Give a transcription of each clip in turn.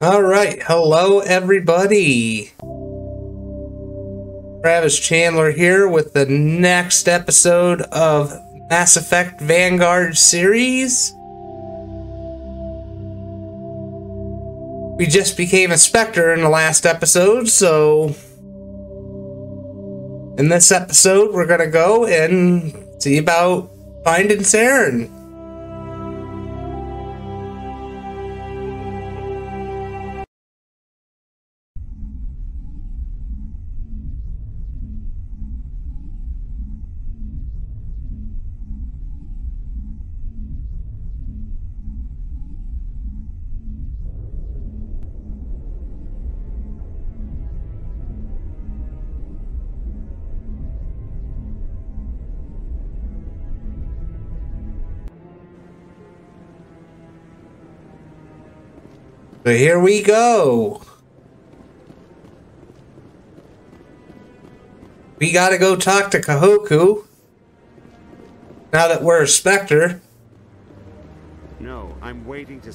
All right. Hello, everybody. Travis Chandler here with the next episode of Mass Effect Vanguard series. We just became a Spectre in the last episode, so in this episode, we're going to go and see about finding Saren. So here we go. We gotta go talk to Kahoku. Now that we're a Spectre. No, I'm waiting to...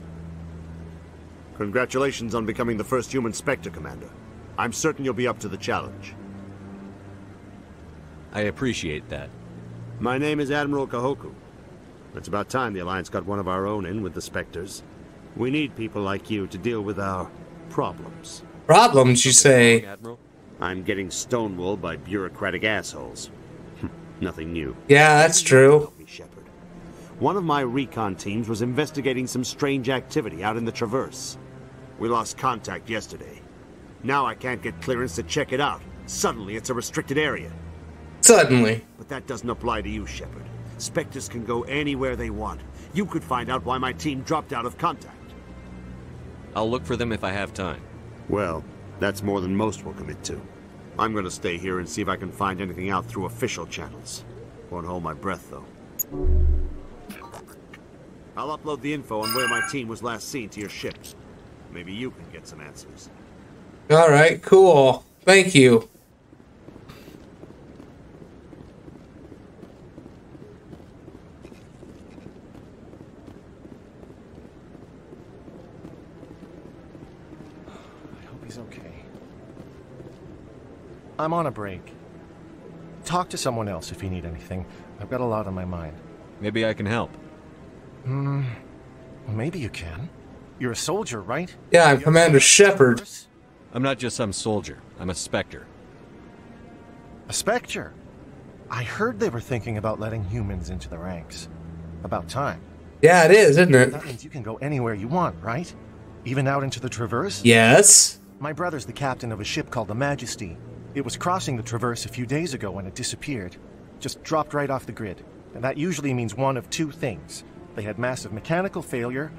Congratulations on becoming the first human Spectre, Commander. I'm certain you'll be up to the challenge. I appreciate that. My name is Admiral Kahoku. It's about time the Alliance got one of our own in with the Spectres. We need people like you to deal with our problems. Problems, you say? Admiral? I'm getting stonewalled by bureaucratic assholes. Nothing new. Yeah, that's true. Me, Shepard. One of my recon teams was investigating some strange activity out in the Traverse. We lost contact yesterday. Now I can't get clearance to check it out. Suddenly it's a restricted area. Suddenly. But that doesn't apply to you, Shepard. Spectres can go anywhere they want. You could find out why my team dropped out of contact. I'll look for them if I have time. Well, that's more than most will commit to. I'm gonna stay here and see if I can find anything out through official channels. Won't hold my breath, though. I'll upload the info on where my team was last seen to your ship. Maybe you can get some answers. Alright, cool. Thank you. I hope he's okay. I'm on a break. Talk to someone else if you need anything. I've got a lot on my mind. Maybe I can help. Hmm. Maybe you can. You're a soldier, right? Yeah, I'm You Commander Shepard. I'm not just some soldier. I'm a Spectre. A Spectre. I heard they were thinking about letting humans into the ranks. About time. Yeah, it is, isn't it? That means you can go anywhere you want, right? Even out into the Traverse? Yes. My brother's the captain of a ship called the Majesty. It was crossing the Traverse a few days ago when it disappeared. Just dropped right off the grid. And that usually means one of two things. They had massive mechanical failure,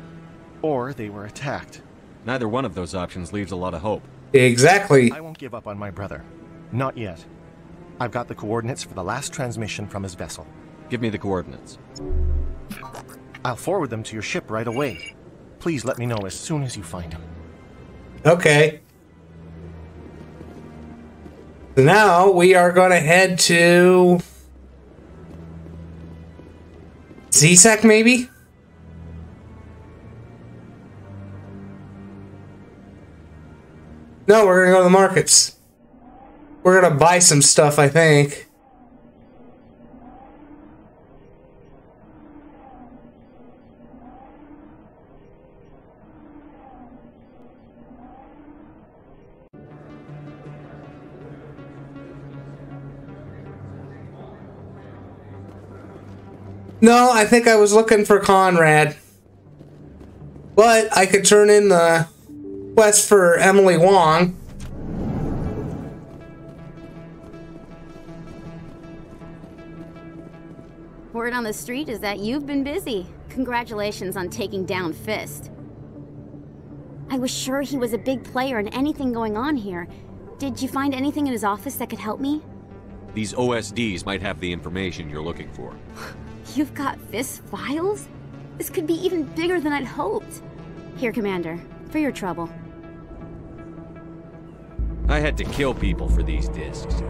or they were attacked. Neither one of those options leaves a lot of hope. Exactly. I won't give up on my brother. Not yet. I've got the coordinates for the last transmission from his vessel. Give me the coordinates. I'll forward them to your ship right away. Please let me know as soon as you find him. Okay. Now we are going to head to CSEC, maybe? No, we're going to go to the markets. We're going to buy some stuff, I think. No, I think I was looking for Conrad. But I could turn in the quest for Emily Wong. Word on the street is that you've been busy. Congratulations on taking down Fist. I was sure he was a big player in anything going on here. Did you find anything in his office that could help me? These OSDs might have the information you're looking for. You've got Fist files? This could be even bigger than I'd hoped. Here, Commander, for your trouble. I had to kill people for these discs.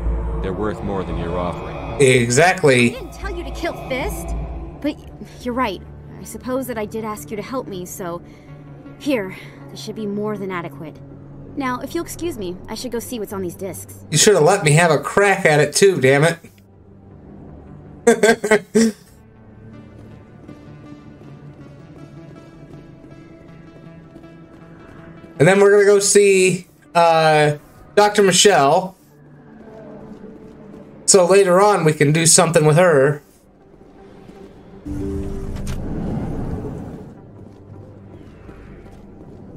They're worth more than you're offering. Exactly. I didn't tell you to kill Fist. But you're right. I suppose that I did ask you to help me, so. Here, This should be more than adequate. Now, if you'll excuse me, I should go see what's on these discs. You should have let me have a crack at it too, damn it. and then we're gonna go see uh, Dr. Michel. So later on, we can do something with her.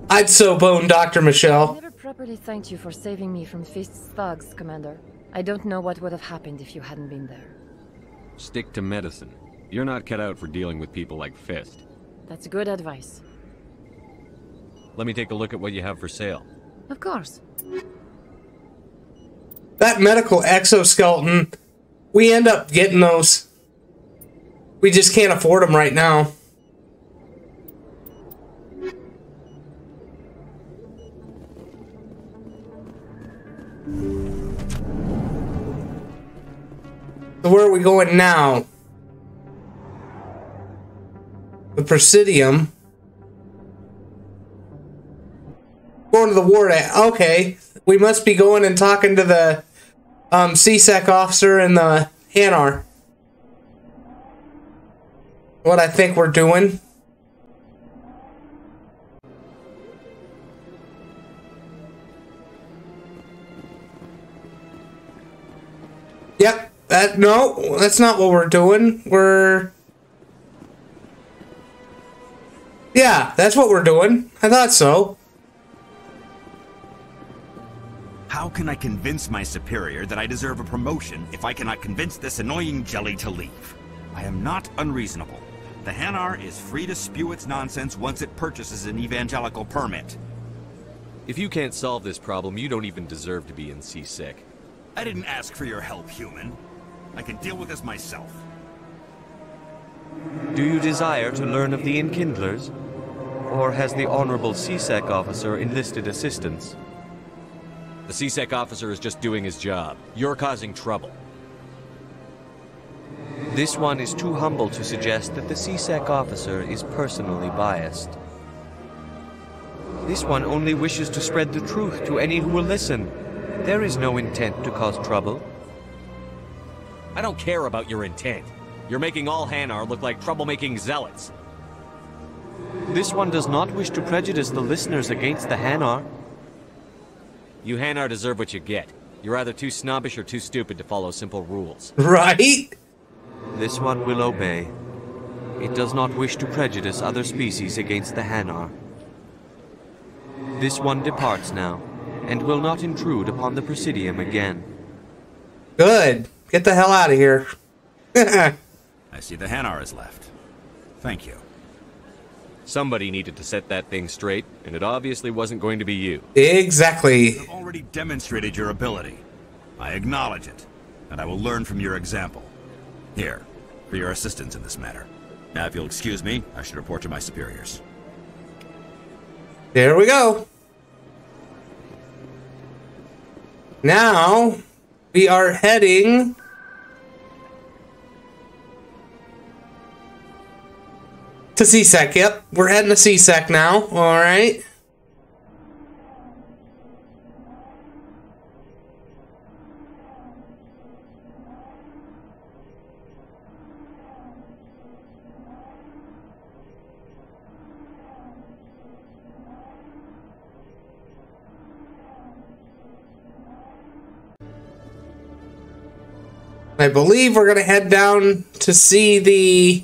I'd so bone Dr. Michel. I Never properly thanked you for saving me from Fist's thugs, Commander. I don't know what would have happened if you hadn't been there. Stick to medicine. You're not cut out for dealing with people like Fist. That's good advice. Let me take a look at what you have for sale. Of course. That medical exoskeleton, we end up getting those. We just can't afford them right now. So where are we going now? The Presidium. Going to the ward. Okay, we must be going and talking to the um, CSEC officer and the Hanar. What I think we're doing. Yep. That no, that's not what we're doing. We're Yeah, that's what we're doing. I thought so. How can I convince my superior that I deserve a promotion if I cannot convince this annoying jelly to leave? I am not unreasonable. The Hanar is free to spew its nonsense once it purchases an evangelical permit. If you can't solve this problem, you don't even deserve to be in CSEC. I didn't ask for your help, human. I can deal with this myself. Do you desire to learn of the Enkindlers? Or has the Honorable CSEC officer enlisted assistance? The CSEC officer is just doing his job. You're causing trouble. This one is too humble to suggest that the CSEC officer is personally biased. This one only wishes to spread the truth to any who will listen. There is no intent to cause trouble. I don't care about your intent. You're making all Hanar look like troublemaking zealots. This one does not wish to prejudice the listeners against the Hanar. You Hanar deserve what you get. You're either too snobbish or too stupid to follow simple rules. Right? This one will obey. It does not wish to prejudice other species against the Hanar. This one departs now, and will not intrude upon the Presidium again. Good. Get the hell out of here. I see the Hanar is left. Thank you. Somebody needed to set that thing straight, and it obviously wasn't going to be you. exactly. You've already demonstrated your ability. I acknowledge it, and I will learn from your example. Here, for your assistance in this matter. Now, if you'll excuse me, I should report to my superiors. There we go. Now, we are heading to CSEC. Yep, we're heading to CSEC now. All right. I believe we're gonna head down to see the.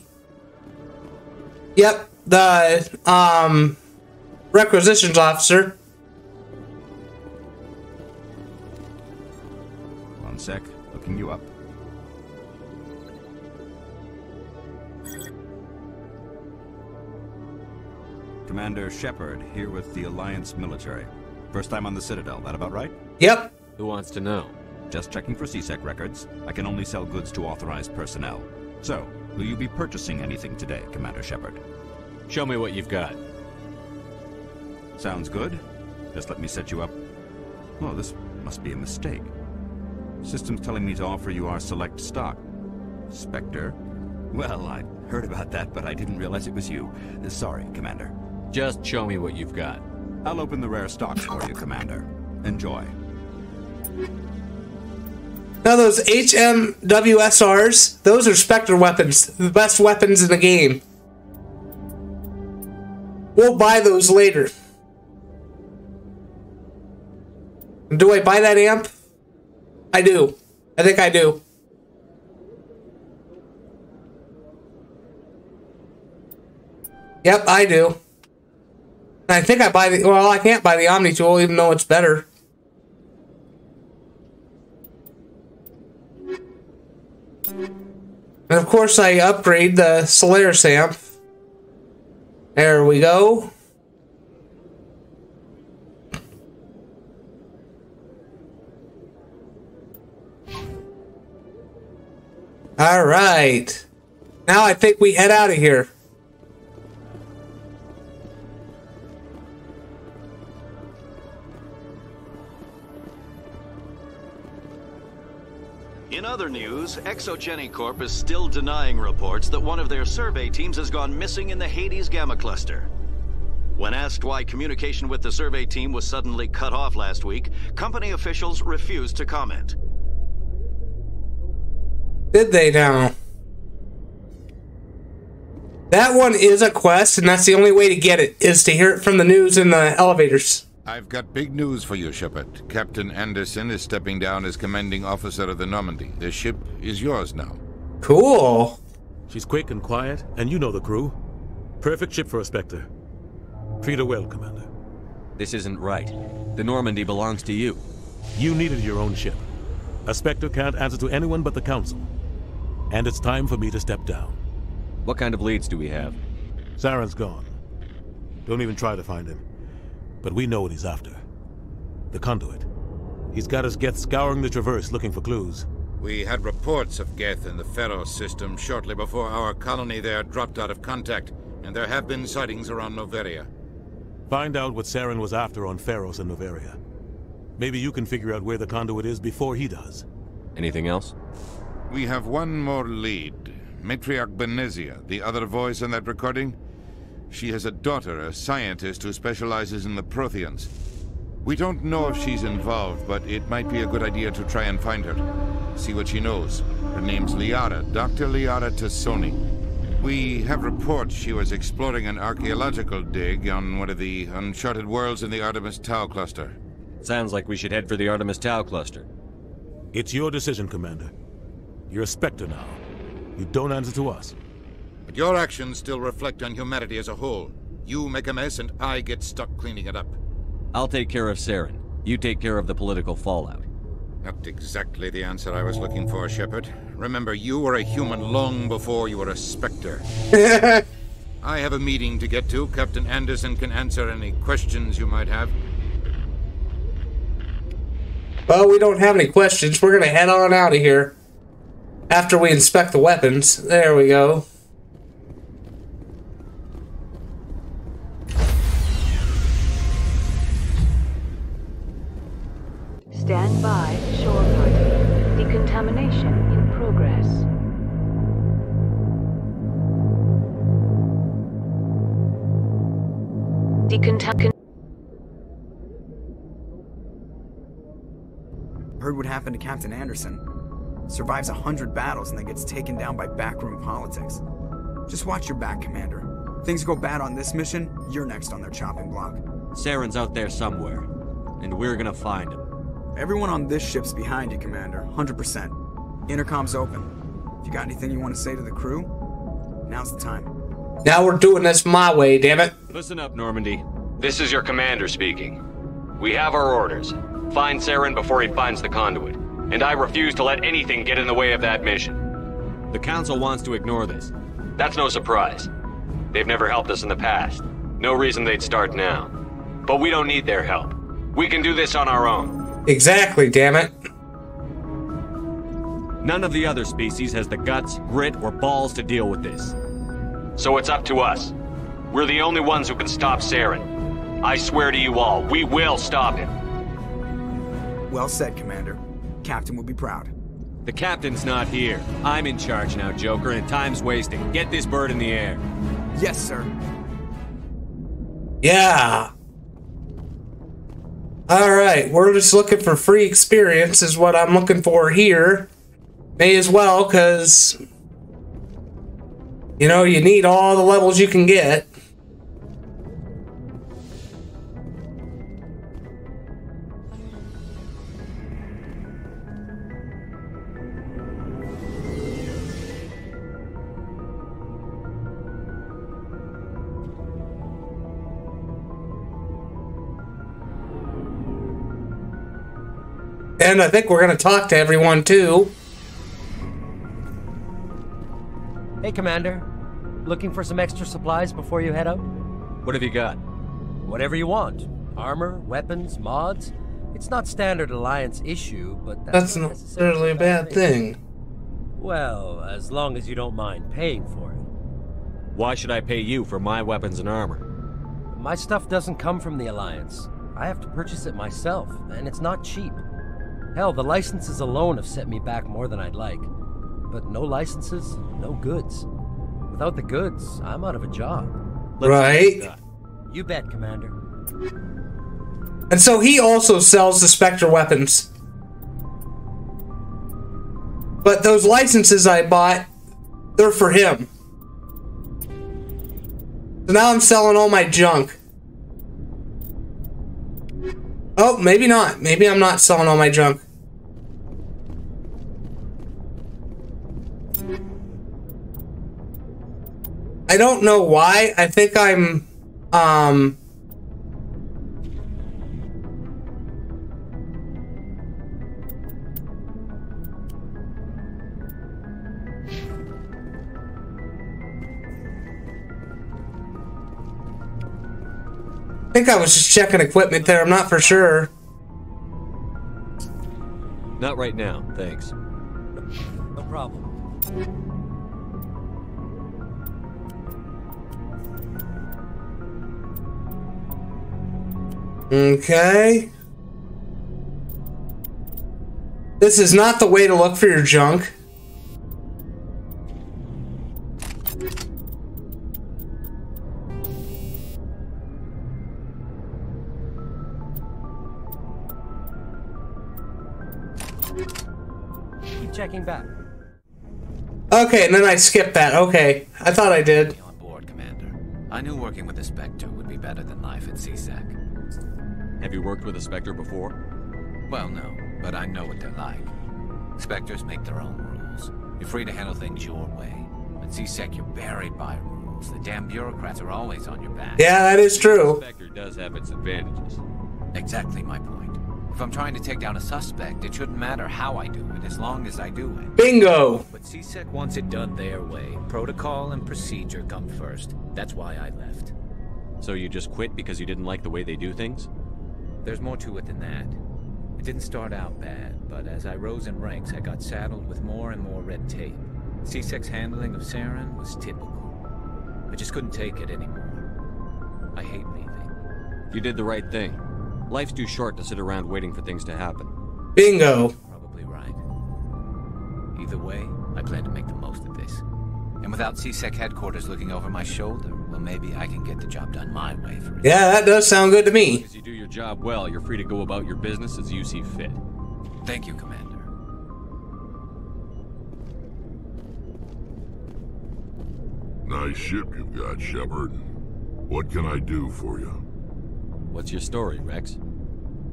Yep, the um, requisitions officer. One sec, looking you up. Commander Shepard, here with the Alliance military. First time on the Citadel, that about right? Yep. Who wants to know? Just checking for CSEC records. I can only sell goods to authorized personnel. So, will you be purchasing anything today, Commander Shepard? Show me what you've got. Sounds good. Just let me set you up. Oh, this must be a mistake. System's telling me to offer you our select stock. Spectre? Well, I heard about that, but I didn't realize it was you. Uh, sorry, Commander. Just show me what you've got. I'll open the rare stocks for you, Commander. Enjoy. Now those HMWSRs, those are Spectre weapons, the best weapons in the game. We'll buy those later. Do I buy that amp? I do. I think I do. Yep, I do. I think I buy the, well, I can't buy the Omni tool even though it's better. And of course I upgrade the Solaris amp. There we go. All right. Now I think we head out of here. In other news, ExoGeni Corp is still denying reports that one of their survey teams has gone missing in the Hades Gamma Cluster. When asked why communication with the survey team was suddenly cut off last week, company officials refused to comment. Did they now? That one is a quest, and that's the only way to get it, is to hear it from the news in the elevators. I've got big news for you, Shepard. Captain Anderson is stepping down as commanding officer of the Normandy. The ship is yours now. Cool. She's quick and quiet, and you know the crew. Perfect ship for a Spectre. Treat her well, Commander. This isn't right. The Normandy belongs to you. You needed your own ship. A Spectre can't answer to anyone but the Council. And it's time for me to step down. What kind of leads do we have? Saren's gone. Don't even try to find him. But we know what he's after. The conduit. He's got us Geth scouring the Traverse looking for clues. We had reports of Geth in the Feros system shortly before our colony there dropped out of contact, and there have been sightings around Noveria. Find out what Saren was after on Feros and Noveria. Maybe you can figure out where the conduit is before he does. Anything else? We have one more lead. Matriarch Benezia, the other voice in that recording. She has a daughter, a scientist who specializes in the Protheans. We don't know if she's involved, but it might be a good idea to try and find her. See what she knows. Her name's Liara, Dr. Liara T'Soni. We have reports she was exploring an archaeological dig on one of the uncharted worlds in the Artemis Tau cluster. Sounds like we should head for the Artemis Tau cluster. It's your decision, Commander. You're a Spectre now. You don't answer to us. But your actions still reflect on humanity as a whole. You make a mess and I get stuck cleaning it up. I'll take care of Saren. You take care of the political fallout. Not exactly the answer I was looking for, Shepard. Remember, you were a human long before you were a Spectre. I have a meeting to get to. Captain Anderson can answer any questions you might have. Well, we don't have any questions. We're going to head on out of here. After we inspect the weapons. There we go. Stand by, shore party. Decontamination in progress. Decontamination. Heard what happened to Captain Anderson. Survives a hundred battles and then gets taken down by backroom politics. Just watch your back, Commander. Things go bad on this mission, you're next on their chopping block. Saren's out there somewhere, and we're gonna find him. Everyone on this ship's behind you, Commander. 100%. Intercom's open. If you got anything you want to say to the crew, now's the time. Now we're doing this my way, damn it. Listen up, Normandy. This is your commander speaking. We have our orders. Find Saren before he finds the conduit. And I refuse to let anything get in the way of that mission. The Council wants to ignore this. That's no surprise. They've never helped us in the past. No reason they'd start now. But we don't need their help. We can do this on our own. Exactly, damn it. None of the other species has the guts, grit, or balls to deal with this. So it's up to us. We're the only ones who can stop Saren. I swear to you all, we will stop him. Well said, Commander. Captain will be proud. The captain's not here. I'm in charge now, Joker, and time's wasting. Get this bird in the air. Yes, sir. Yeah. Alright, we're just looking for free experience, is what I'm looking for here. May as well, because. You know, you need all the levels you can get. And I think we're going to talk to everyone too. Hey, Commander. Looking for some extra supplies before you head out? What have you got? Whatever you want. Armor, weapons, mods. It's not standard Alliance issue, but that's, that's not necessarily a bad thing. Well, as long as you don't mind paying for it. Why should I pay you for my weapons and armor? My stuff doesn't come from the Alliance. I have to purchase it myself, and it's not cheap. Hell, the licenses alone have set me back more than I'd like. But no licenses, no goods. Without the goods, I'm out of a job. Let's right. You bet, Commander. And so he also sells the Spectre weapons. But those licenses I bought, they're for him. So now I'm selling all my junk. Oh, maybe not. Maybe I'm not selling all my junk. I don't know why. I think I'm, um... I think I was just checking equipment there. I'm not for sure. Not right now, thanks. No problem. Okay. This is not the way to look for your junk. Keep checking back. Okay, and then I skipped that. Okay. I thought I did. On board, Commander. I knew working with the Spectre would be better than life at CSEC. Have you worked with a Spectre before? Well, no, but I know what they're like. Spectres make their own rules. You're free to handle things your way. At CSEC, you're buried by rules. The damn bureaucrats are always on your back. Yeah, that is true. Spectre does have its advantages. Exactly my point. If I'm trying to take down a suspect, it shouldn't matter how I do it, as long as I do it. Bingo! But CSEC wants it done their way. Protocol and procedure come first. That's why I left. So you just quit because you didn't like the way they do things? There's more to it than that. It didn't start out bad, but as I rose in ranks, I got saddled with more and more red tape. CSEC's handling of Saren was typical. I just couldn't take it anymore. I hate leaving. You did the right thing. Life's too short to sit around waiting for things to happen. Bingo. Probably right. Either way, I plan to make the most of this. And without CSEC headquarters looking over my shoulder, well, maybe I can get the job done my way for it. Yeah, that does sound good to me. As you do your job well, you're free to go about your business as you see fit. Thank you, Commander. Nice ship you've got, Shepard. What can I do for you? What's your story, Rex?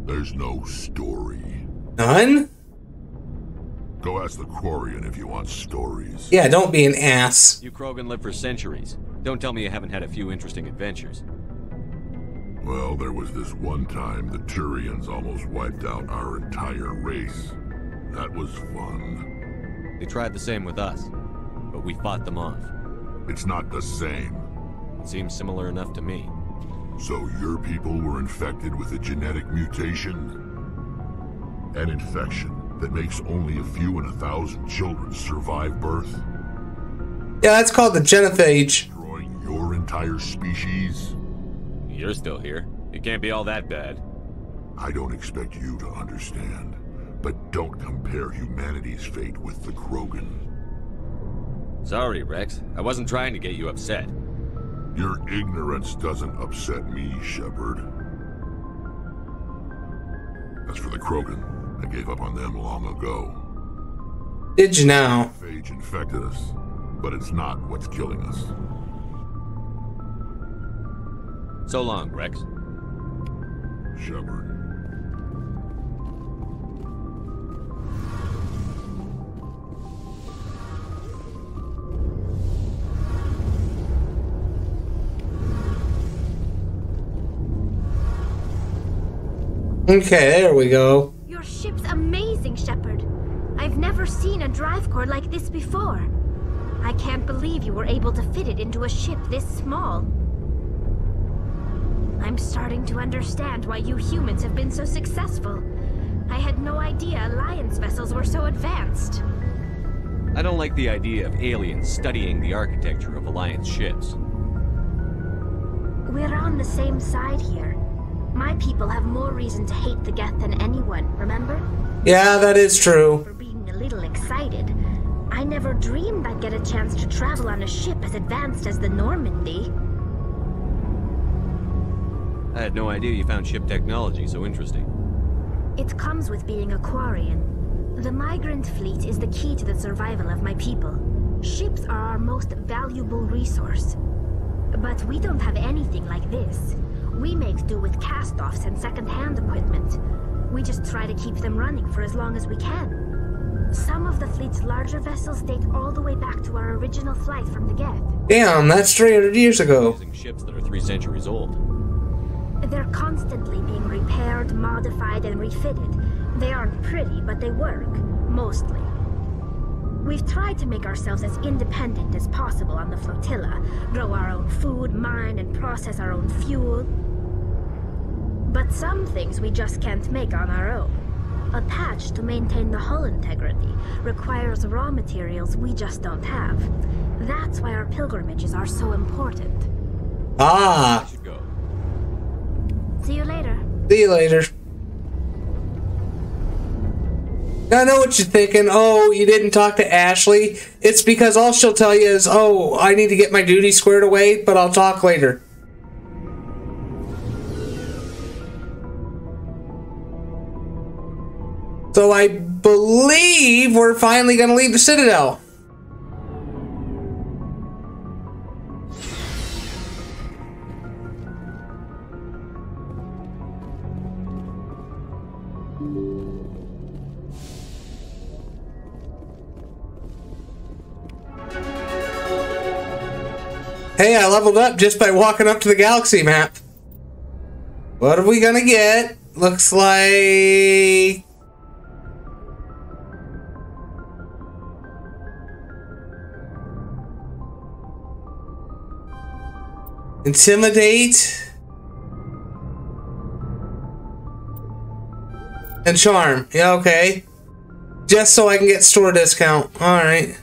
There's no story. None? Go ask the Quarian if you want stories. Yeah, don't be an ass. You Krogan live for centuries. Don't tell me you haven't had a few interesting adventures. Well, there was this one time the Turians almost wiped out our entire race. That was fun. They tried the same with us, but we fought them off. It's not the same. It seems similar enough to me. So your people were infected with a genetic mutation? An infection that makes only a few in a thousand children survive birth? Yeah, that's called the genophage. Destroying your entire species? You're still here. It can't be all that bad. I don't expect you to understand, but don't compare humanity's fate with the Krogan. Sorry, Rex. I wasn't trying to get you upset. Your ignorance doesn't upset me, Shepard. As for the Krogan, I gave up on them long ago. Did you now? Phage infected us, but it's not what's killing us. So long, Rex. Shepard. Okay, there we go. Your ship's amazing, Shepard. I've never seen a drive core like this before. I can't believe you were able to fit it into a ship this small. I'm starting to understand why you humans have been so successful. I had no idea Alliance vessels were so advanced. I don't like the idea of aliens studying the architecture of Alliance ships. We're on the same side here. My people have more reason to hate the Geth than anyone, remember? Yeah, that is true. For being a little excited. I never dreamed I'd get a chance to travel on a ship as advanced as the Normandy. I had no idea you found ship technology so interesting. It comes with being a Quarian. The migrant fleet is the key to the survival of my people. Ships are our most valuable resource. But we don't have anything like this. We make do with cast-offs and second-hand equipment. We just try to keep them running for as long as we can. Some of the fleet's larger vessels date all the way back to our original flight from the Geth. Damn, that's 300 years ago. Using ships that are three centuries old. They're constantly being repaired, modified, and refitted. They aren't pretty, but they work. Mostly. We've tried to make ourselves as independent as possible on the flotilla, grow our own food, mine and process our own fuel. But some things we just can't make on our own. A patch to maintain the hull integrity requires raw materials we just don't have. That's why our pilgrimages are so important. Ah. See you later. See you later. I know what you're thinking. Oh, you didn't talk to Ashley. It's because all she'll tell you is, oh, I need to get my duty squared away, but I'll talk later. So I believe we're finally going to leave the Citadel. Hey, I leveled up just by walking up to the galaxy map. What are we gonna get? Looks like... Intimidate. And charm. Yeah, okay. Just so I can get store discount. Alright.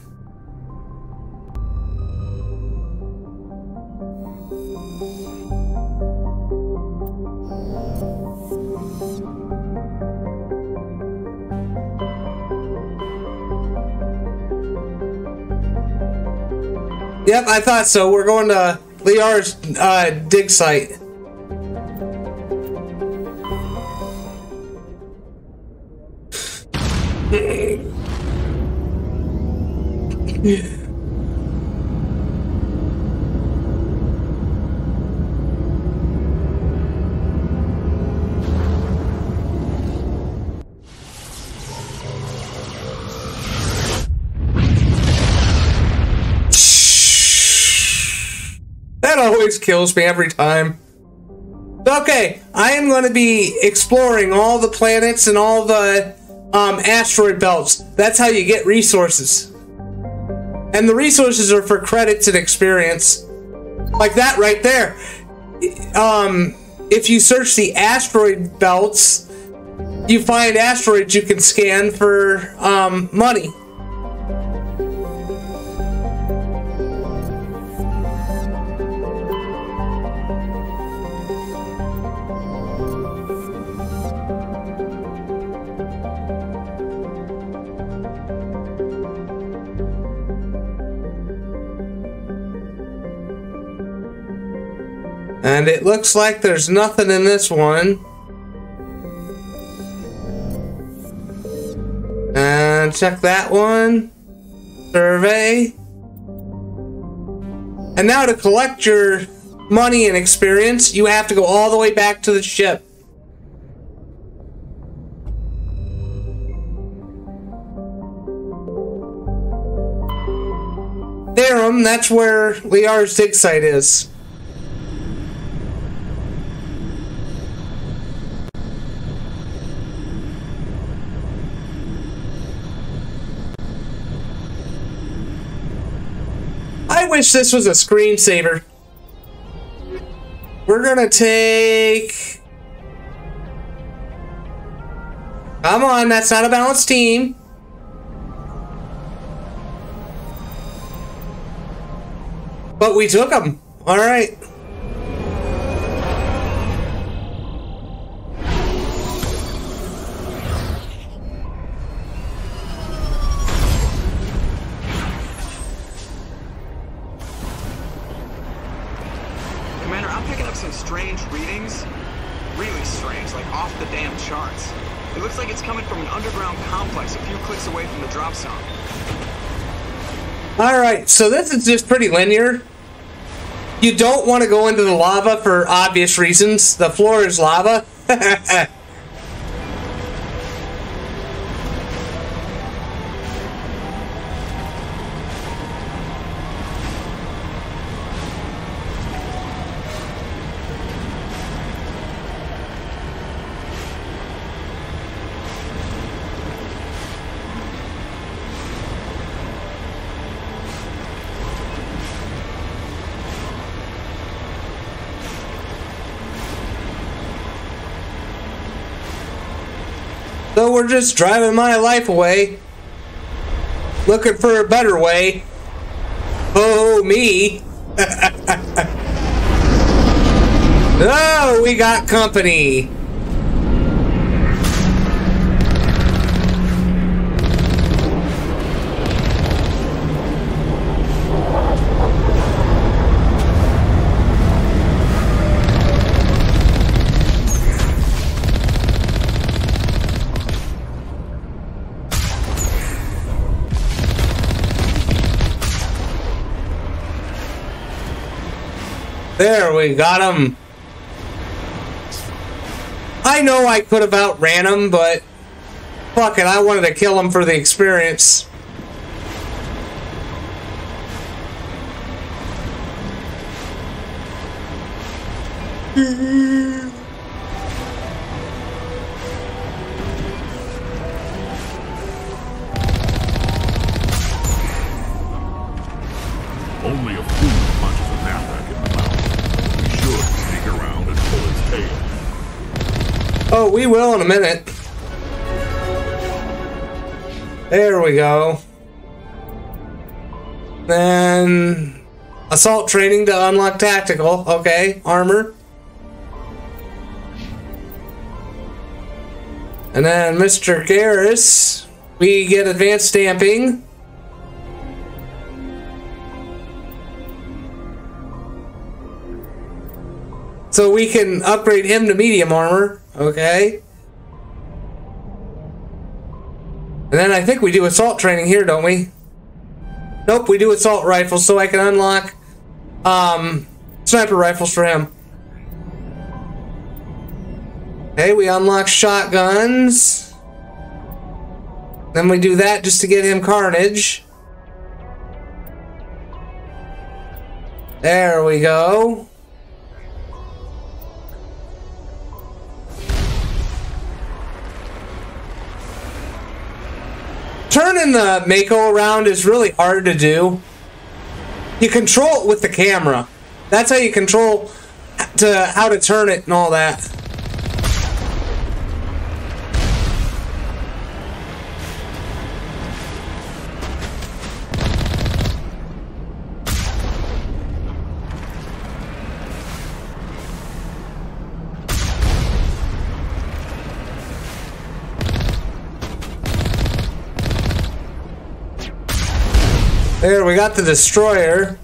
Yep, I thought so. We're going to Liara's uh, dig site. That always kills me every time. Okay, I am going to be exploring all the planets and all the um, asteroid belts. That's how you get resources. And the resources are for credits and experience. Like that right there. Um, if you search the asteroid belts, you find asteroids you can scan for um, money. And it looks like there's nothing in this one. gonna check that one. Survey. And now to collect your money and experience, you have to go all the way back to the ship. Therum, that's where Liara's dig site is. I wish this was a screensaver. We're gonna take... Come on, that's not a balanced team. But we took them. All right. I'm picking up some strange readings. Really strange, like off the damn charts. It looks like it's coming from an underground complex a few clicks away from the drop zone. All right, so this is just pretty linear. You don't want to go into the lava for obvious reasons. The floor is lava. Just driving my life away. Looking for a better way. Oh, me. oh, we got company. There, we got him. I know I could have outran him, but fuck it, I wanted to kill him for the experience. Oh, we will in a minute. There we go. Then assault training to unlock tactical. Okay, armor. And then Mr. Garrus, we get advanced stamping. So we can upgrade him to medium armor. Okay. And then I think we do assault training here, don't we? Nope, we do assault rifles, so I can unlock um, sniper rifles for him. Okay, we unlock shotguns. Then we do that just to get him carnage. There we go. Turning the Mako around is really hard to do. You control it with the camera. That's how you control to how to turn it and all that. We got the destroyer.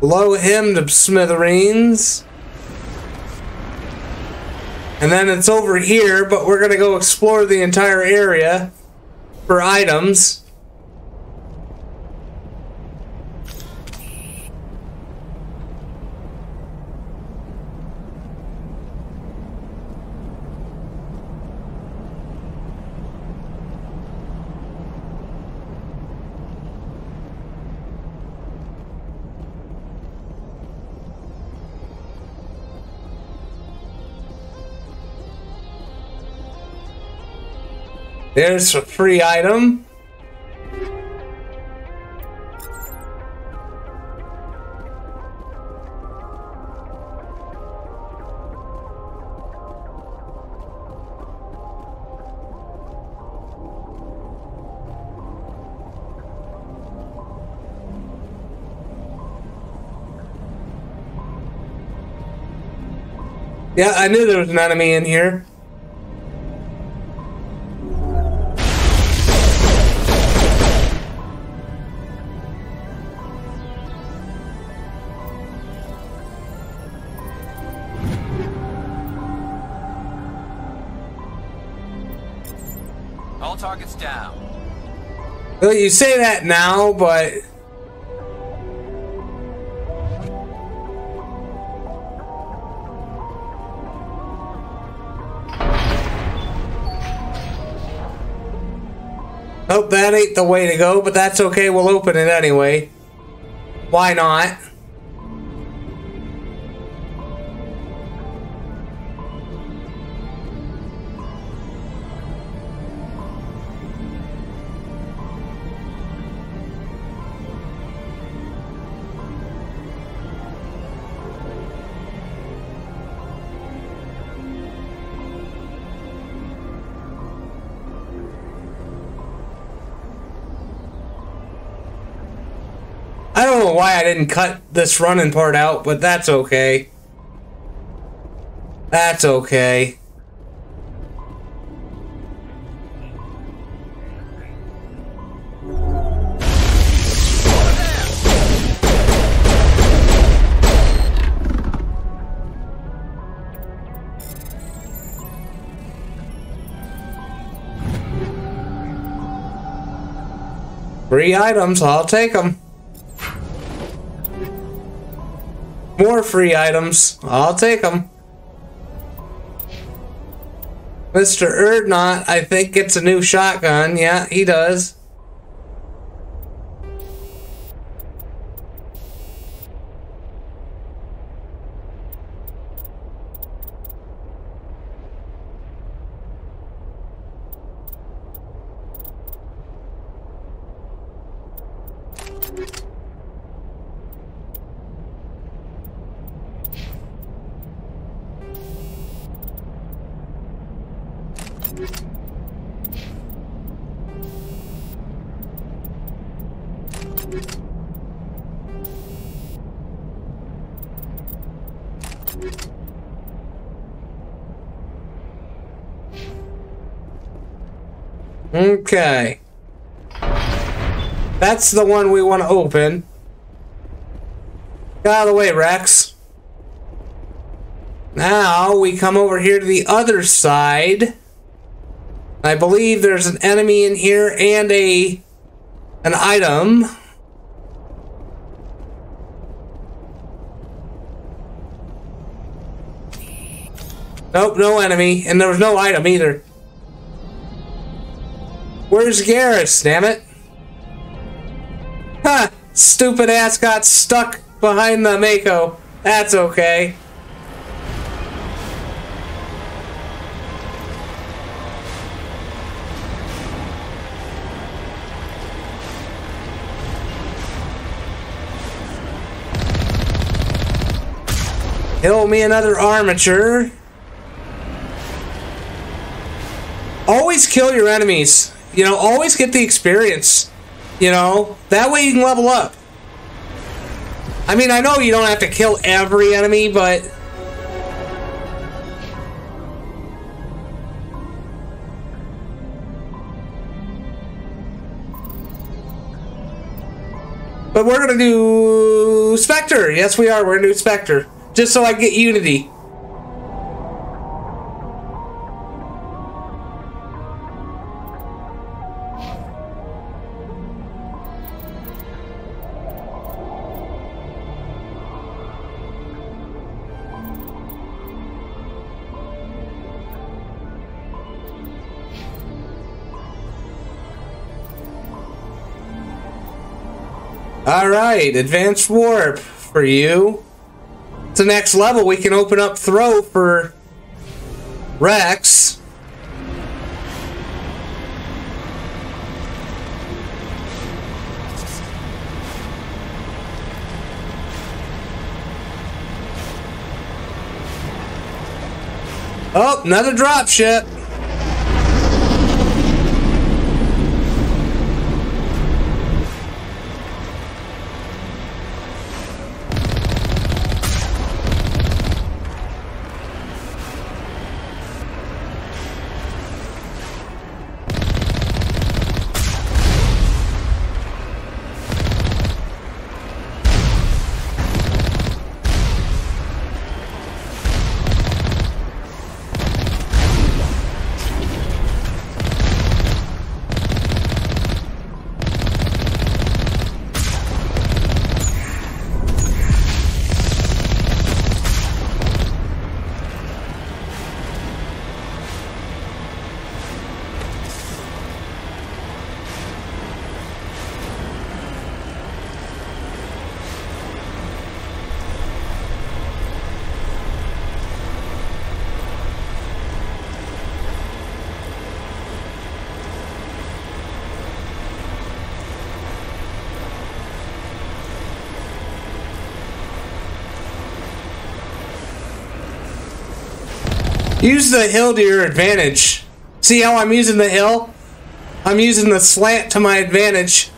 Blow him to smithereens. And then it's over here, but we're going to go explore the entire area for items. There's a free item. Yeah, I knew there was an enemy in here. You say that now, but Nope, that ain't the way to go, but that's okay. We'll open it anyway. Why not? I don't know why I didn't cut this running part out, but that's okay. That's okay. Free items, I'll take them. More free items. I'll take them. Mr. Urdnot, I think, gets a new shotgun. Yeah, he does. Okay. That's the one we want to open. Get out of the way, Wrex. Now we come over here to the other side. I believe there's an enemy in here and a an item. Nope, no enemy, and there was no item either. Where's Garrus, damn it? Ha! Stupid ass got stuck behind the Mako. That's okay. Kill me another armature. Always kill your enemies. You know, always get the experience. You know, that way you can level up. I mean, I know you don't have to kill every enemy, but... But we're gonna do Spectre. Yes, we are. We're gonna do Spectre. Just so I get Unity. Alright, advanced warp for you. The next level. We can open up throw for Wrex. Oh, another drop Use the hill to your advantage. See how I'm using the hill? I'm using the slant to my advantage.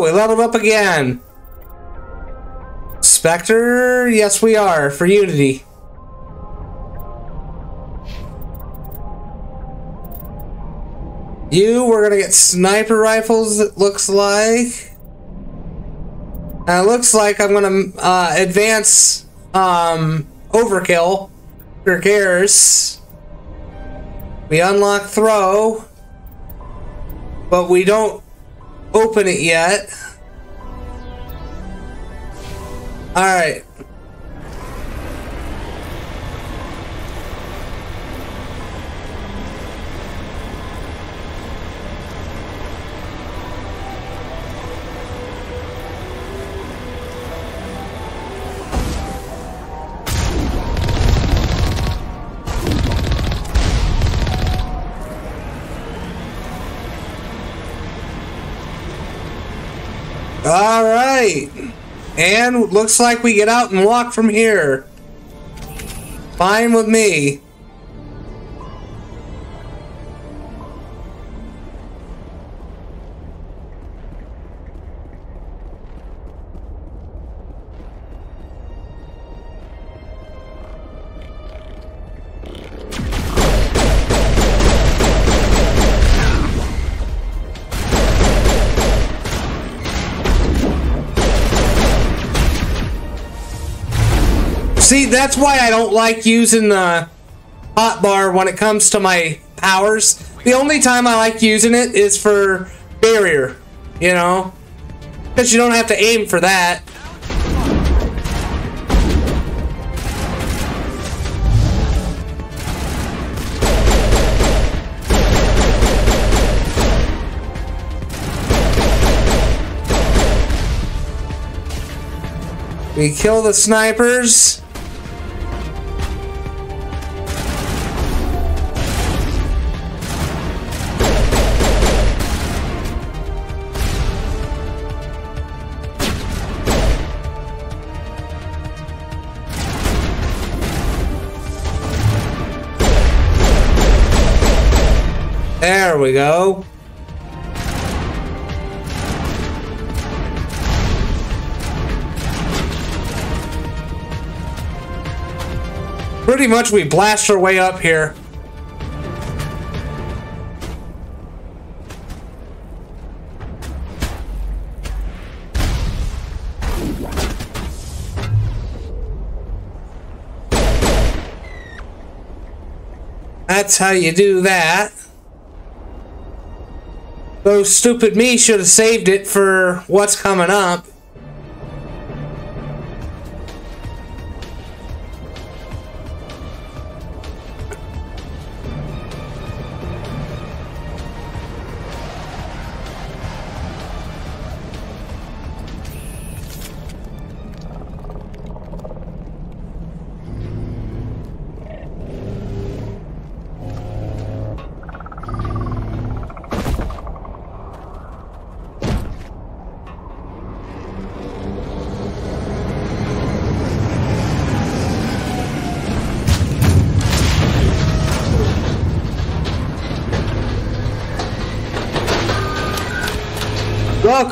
Oh, we leveled up again. Spectre? Yes, we are, for Unity. You, we're gonna get sniper rifles, it looks like. And it looks like I'm gonna uh, advance um, overkill for cares. We unlock throw, but we don't open it yet. Alright. Right. And looks like we get out and walk from here. Fine with me. That's why I don't like using the hotbar when it comes to my powers. The only time I like using it is for barrier, you know? Because you don't have to aim for that. We kill the snipers. There we go. Pretty much we blast our way up here. That's how you do that. Though stupid me should have saved it for what's coming up.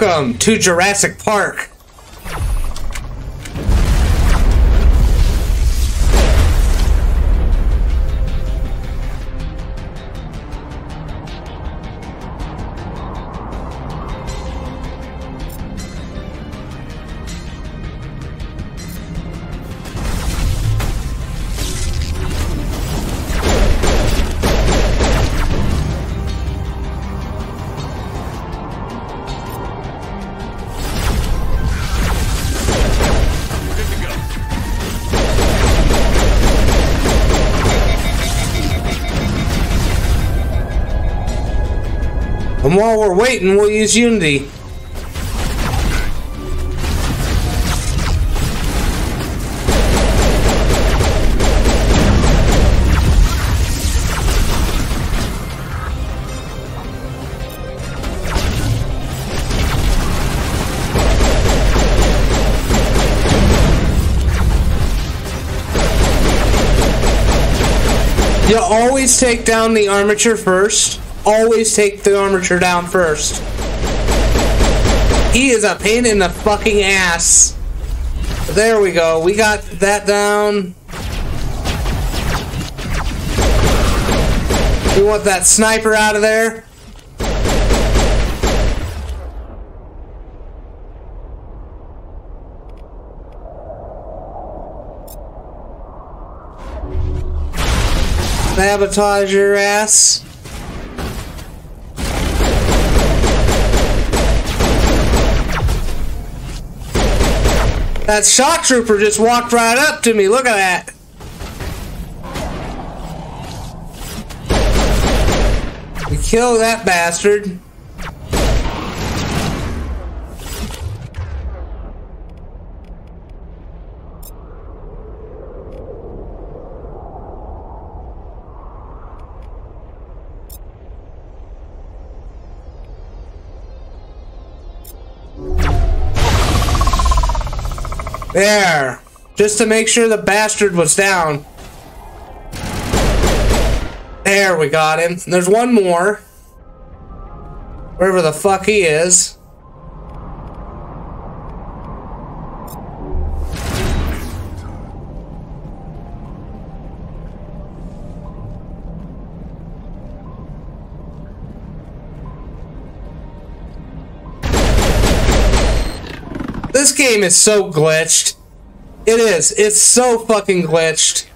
Welcome to Jurassic Park. And while we're waiting, we'll use Unity. You always take down the armature first. Always take the armature down first. He is a pain in the fucking ass. There we go. We got that down. We want that sniper out of there. Sabotage your ass. That shock trooper just walked right up to me. Look at that. We kill that bastard. There. Just to make sure the bastard was down. There, we got him. There's one more. Wherever the fuck he is. Game is so glitched. It is. It's so fucking glitched.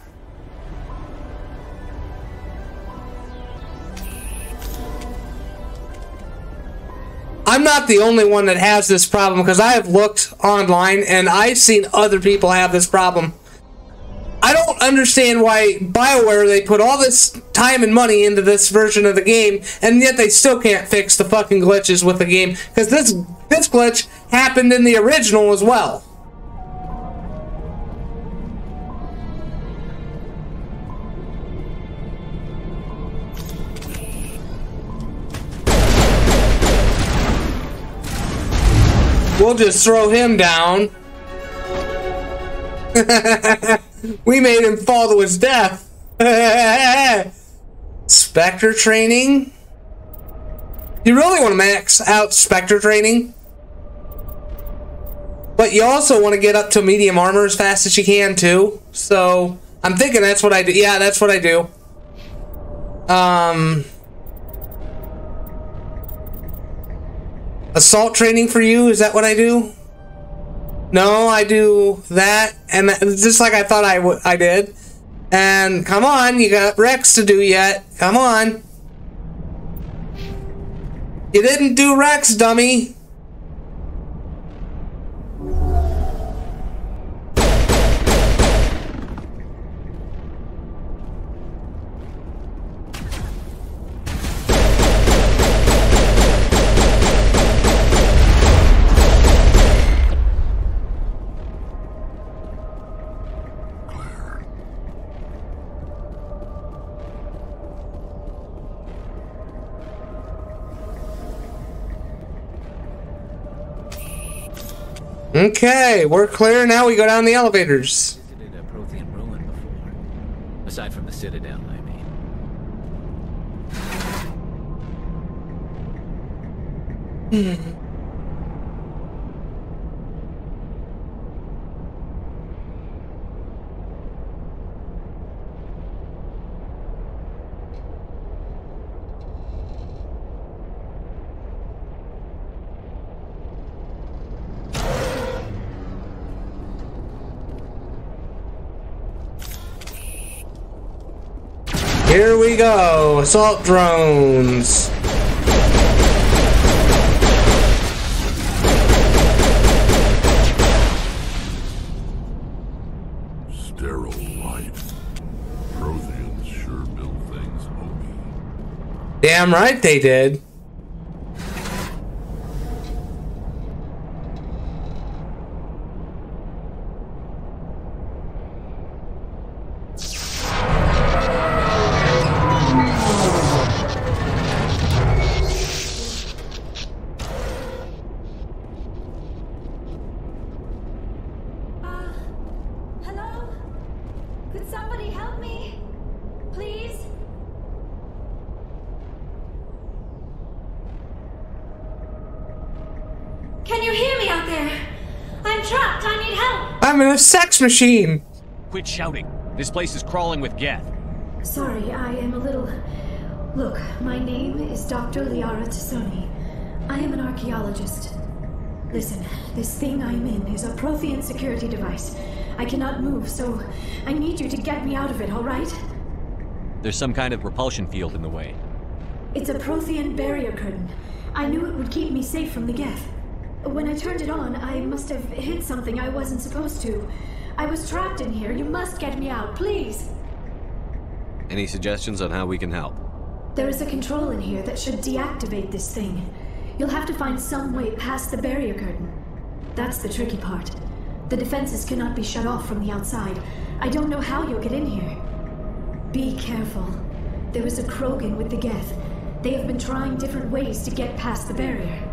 I'm not the only one that has this problem because I have looked online and I've seen other people have this problem. I don't understand why BioWare they put all this time and money into this version of the game and yet they still can't fix the fucking glitches with the game because this this glitch happened in the original as well. We'll just throw him down. we made him fall to his death. Spectre training? You really want to max out Spectre training. But you also want to get up to medium armor as fast as you can, too. So, I'm thinking that's what I do. Yeah, that's what I do. Um... Assault training for you? Is that what I do? No, I do that, and that, just like I thought I, did. And come on, you got Wrex to do yet. Come on. You didn't do Wrex, dummy. Okay, we're clear. Now we go down the elevators. Visited a Prothean ruin before. Aside from the Citadel, I mean. Here we go. Assault drones. Sterile life. Protheans sure build things, homie. Damn right they did. Machine. Quit shouting. This place is crawling with Geth. Sorry, I am a little. Look, my name is Dr. Liara T'Soni. I am an archaeologist. Listen, this thing I'm in is a Prothean security device. I cannot move, so I need you to get me out of it, alright? There's some kind of repulsion field in the way. It's a Prothean barrier curtain. I knew it would keep me safe from the Geth. When I turned it on, I must have hit something I wasn't supposed to. I was trapped in here. You must get me out, please. Any suggestions on how we can help? There is a control in here that should deactivate this thing. You'll have to find some way past the barrier curtain. That's the tricky part. The defenses cannot be shut off from the outside. I don't know how you'll get in here. Be careful. There is a Krogan with the Geth. They have been trying different ways to get past the barrier.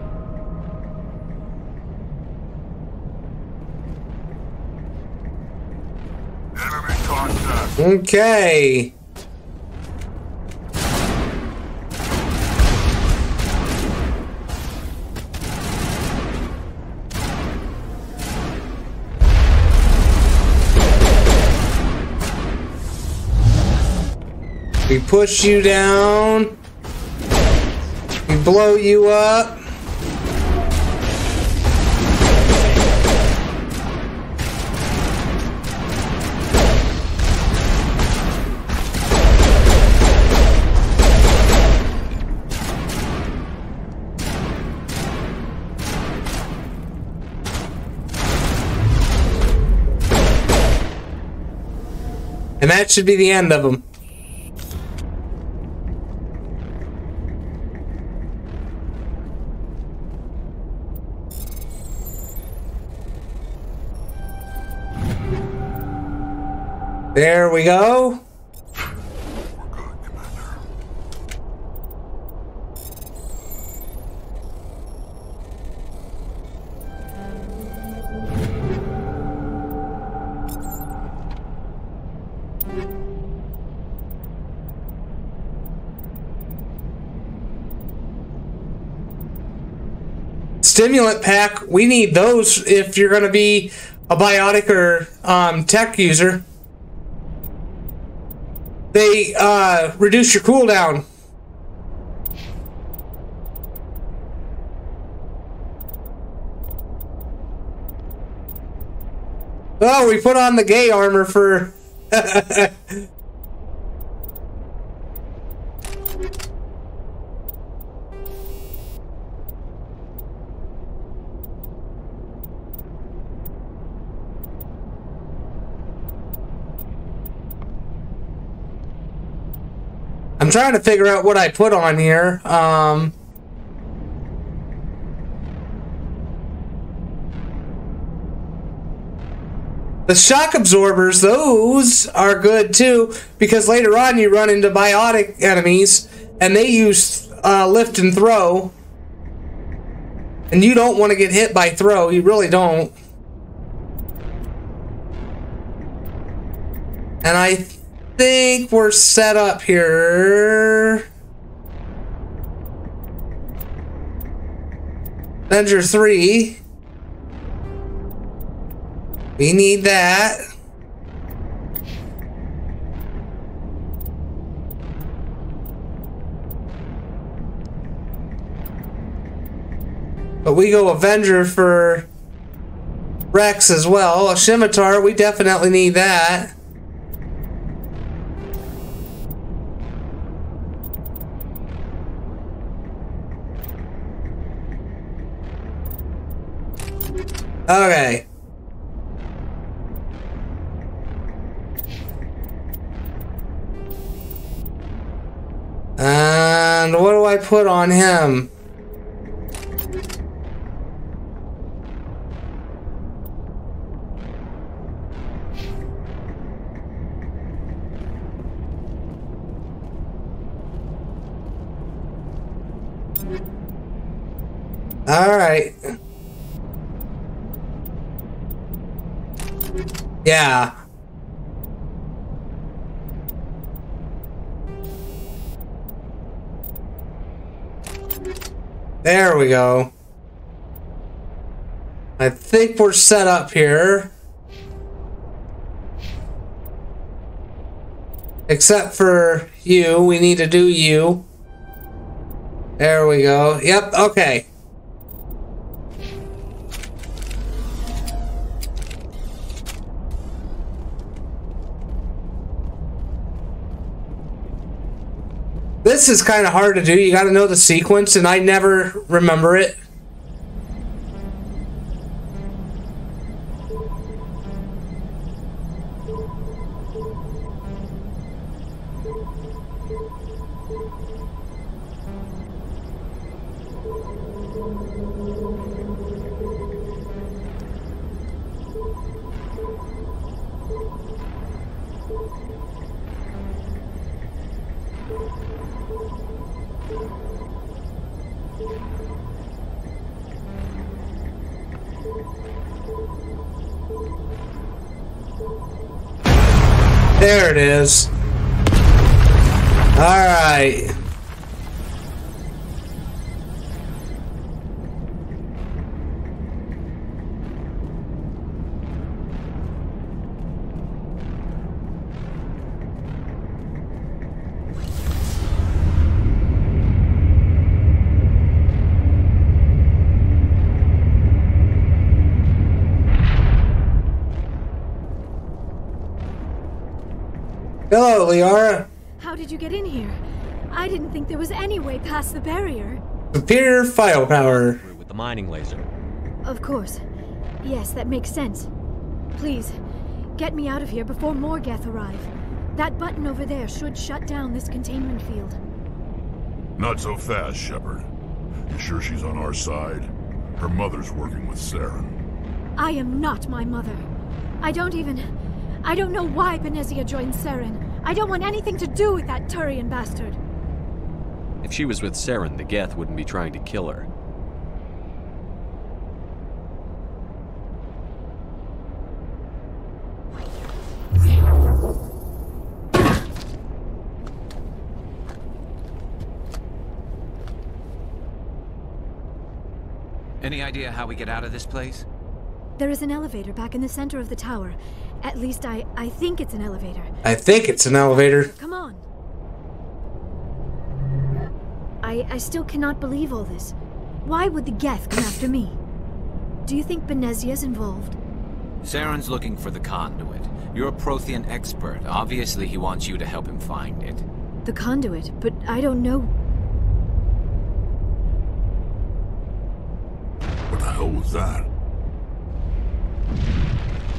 Okay. We push you down. We blow you up. That should be the end of them. There we go. Stimulant pack, we need those if you're going to be a biotic or um, tech user. They uh, reduce your cooldown. Oh, we put on the gay armor for. I'm trying to figure out what I put on here. Um, the shock absorbers, those are good too, because later on you run into biotic enemies and they use uh, lift and throw. And you don't want to get hit by throw, you really don't. And I think we're set up here. Avenger 3. We need that. But we go Avenger for Wrex as well. A Scimitar, we definitely need that. Okay. And what do I put on him? All right. Yeah. There we go. I think we're set up here. Except for you. We need to do you. There we go. Yep, okay. Is kind of hard to do. You got to know the sequence, and I never remember it. Is. Alright. Hello, Liara. How did you get in here? I didn't think there was any way past the barrier. Superior firepower. With the mining laser. Of course. Yes, that makes sense. Please, get me out of here before more Geth arrive. That button over there should shut down this containment field. Not so fast, Shepard. You sure she's on our side? Her mother's working with Saren. I am not my mother. I don't even... I don't know why Benezia joined Saren. I don't want anything to do with that Turian bastard. If she was with Saren, the Geth wouldn't be trying to kill her. Any idea how we get out of this place? There is an elevator back in the center of the tower. At least I, I think it's an elevator. I think it's an elevator. Come on. I, I still cannot believe all this. Why would the Geth come after me? Do you think Benezia's involved? Saren's looking for the conduit. You're a Prothean expert. Obviously, he wants you to help him find it. The conduit, but I don't know. What the hell was that?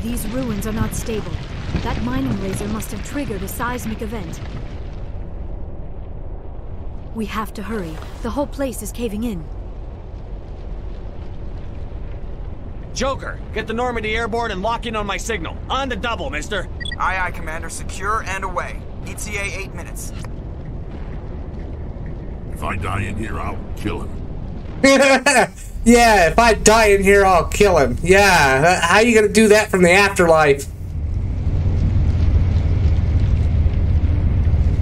These ruins are not stable. That mining laser must have triggered a seismic event. We have to hurry. The whole place is caving in. Joker, get the Normandy airborne and lock in on my signal. On the double, mister. Aye, aye, Commander. Secure and away. ETA eight minutes. If I die in here, I'll kill him. yeah, if I die in here, I'll kill him. Yeah, how you gonna do that from the afterlife?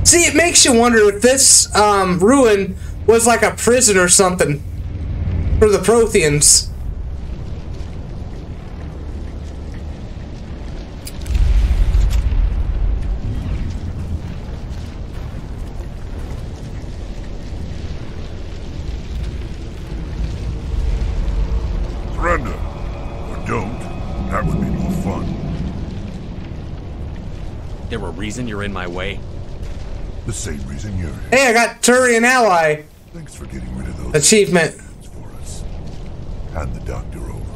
See, it makes you wonder if this um, ruin was like a prison or something for the Protheans. Reason you're in my way? The same reason you're here. Hey, I got Turian ally Thanks for getting rid of those achievement. for us. Hand the doctor over.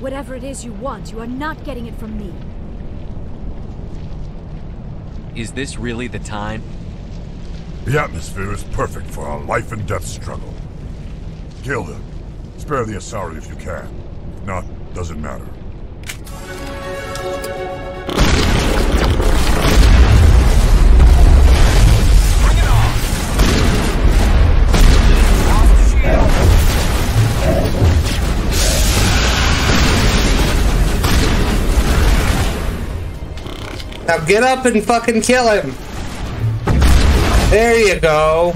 Whatever it is you want, you are not getting it from me. Is this really the time? The atmosphere is perfect for our life and death struggle. Kill him. Spare the Asari if you can. If not, doesn't matter. Now get up and fucking kill him. There you go.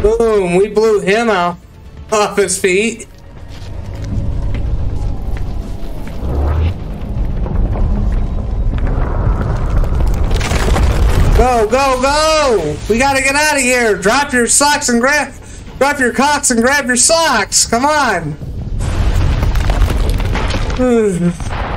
Boom, we blew him out off his feet. Go, go, go! We gotta get out of here! Drop your socks and grab... Drop your cocks and grab your socks! Come on!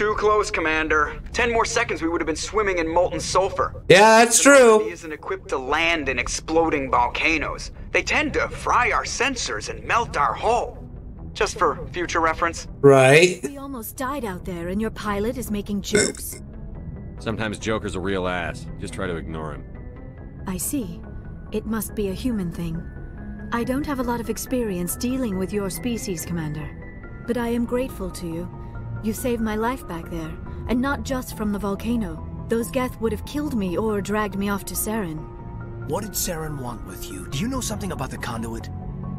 Too close, Commander. Ten more seconds, we would have been swimming in molten sulfur. Yeah, that's true. He isn't equipped to land in exploding volcanoes. They tend to fry our sensors and melt our hull. Just for future reference. Right. We almost died out there, and your pilot is making jokes. Sometimes Joker's a real ass. Just try to ignore him. I see. It must be a human thing. I don't have a lot of experience dealing with your species, Commander. But I am grateful to you. You saved my life back there, and not just from the volcano. Those Geth would have killed me or dragged me off to Saren. What did Saren want with you? Do you know something about the conduit?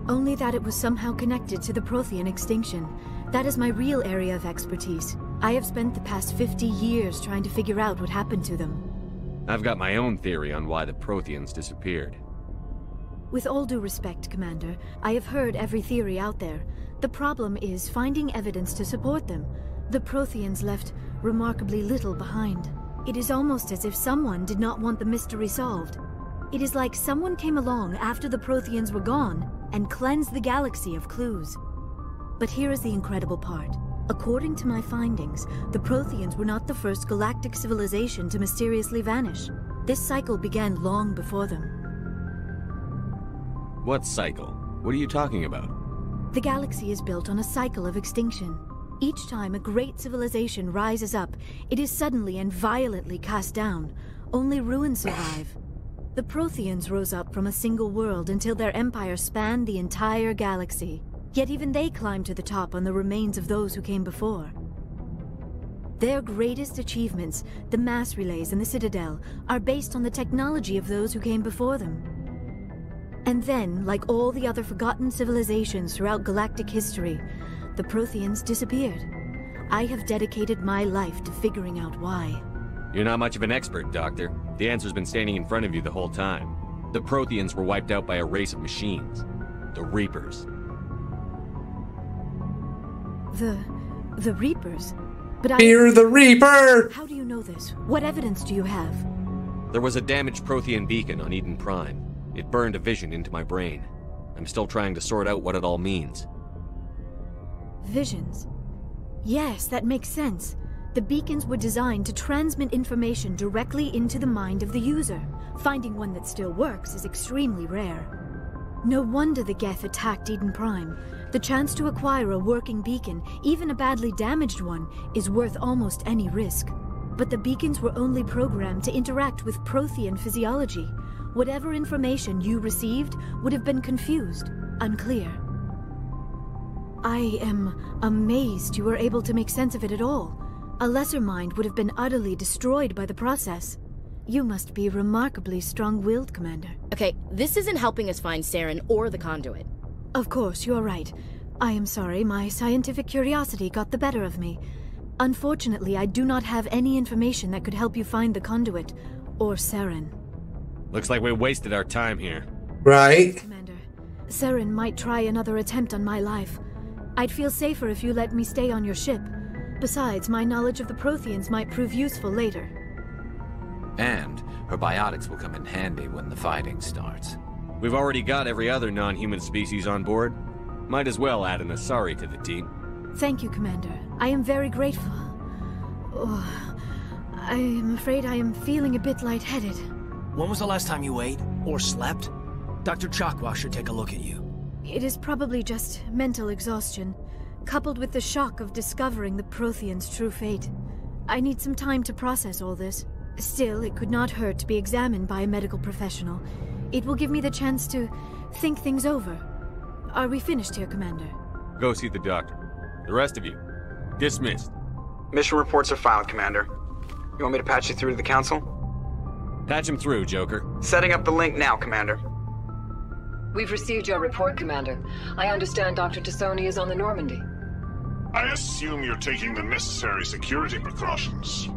Only that it was somehow connected to the Prothean extinction. That is my real area of expertise. I have spent the past 50 years trying to figure out what happened to them. I've got my own theory on why the Protheans disappeared. With all due respect, Commander, I have heard every theory out there. The problem is finding evidence to support them. The Protheans left remarkably little behind. It is almost as if someone did not want the mystery solved. It is like someone came along after the Protheans were gone and cleansed the galaxy of clues. But here is the incredible part. According to my findings, the Protheans were not the first galactic civilization to mysteriously vanish. This cycle began long before them. What cycle? What are you talking about? The galaxy is built on a cycle of extinction. Each time a great civilization rises up, it is suddenly and violently cast down. Only ruins survive. The Protheans rose up from a single world until their empire spanned the entire galaxy. Yet even they climbed to the top on the remains of those who came before. Their greatest achievements, the mass relays and the Citadel, are based on the technology of those who came before them. And then, like all the other forgotten civilizations throughout galactic history, the Protheans disappeared. I have dedicated my life to figuring out why. You're not much of an expert, Doctor. The answer's been standing in front of you the whole time. The Protheans were wiped out by a race of machines. The Reapers. The... the Reapers? But I... Fear the Reaper! How do you know this? What evidence do you have? There was a damaged Prothean beacon on Eden Prime. It burned a vision into my brain. I'm still trying to sort out what it all means. Visions. Yes, that makes sense. The beacons were designed to transmit information directly into the mind of the user. Finding one that still works is extremely rare. No wonder the Geth attacked Eden Prime. The chance to acquire a working beacon, even a badly damaged one, is worth almost any risk. But the beacons were only programmed to interact with Prothean physiology. Whatever information you received would have been confused, unclear. I am amazed you were able to make sense of it at all. A lesser mind would have been utterly destroyed by the process. You must be remarkably strong-willed, Commander. Okay, this isn't helping us find Saren or the conduit. Of course, you're right. I am sorry, my scientific curiosity got the better of me. Unfortunately, I do not have any information that could help you find the conduit, or Saren. Looks like we wasted our time here. Right. Commander, Saren might try another attempt on my life. I'd feel safer if you let me stay on your ship. Besides, my knowledge of the Protheans might prove useful later. And her biotics will come in handy when the fighting starts. We've already got every other non-human species on board. Might as well add an Asari to the team. Thank you, Commander. I am very grateful. Oh, I am afraid I am feeling a bit lightheaded. When was the last time you ate? Or slept? Dr. Chakwas should take a look at you. It is probably just mental exhaustion, coupled with the shock of discovering the Prothean's true fate. I need some time to process all this. Still, it could not hurt to be examined by a medical professional. It will give me the chance to think things over. Are we finished here, Commander? Go see the doctor. The rest of you, dismissed. Mission reports are filed, Commander. You want me to patch you through to the Council? Patch him through, Joker. Setting up the link now, Commander. We've received your report, Commander. I understand Dr. T'Soni is on the Normandy. I assume you're taking the necessary security precautions.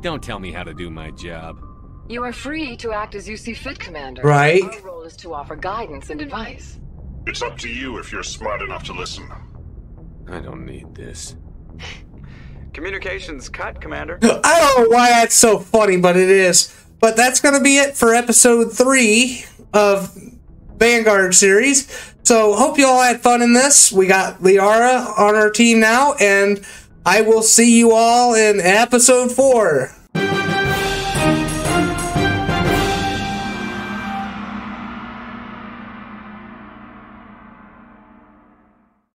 Don't tell me how to do my job. You are free to act as you see fit, Commander. Right. Our role is to offer guidance and advice. It's up to you if you're smart enough to listen. I don't need this. Communications cut, Commander. I don't know why that's so funny, but it is. But that's going to be it for episode three of Vanguard series. So hope you all had fun in this. We got Liara on our team now, and I will see you all in episode four.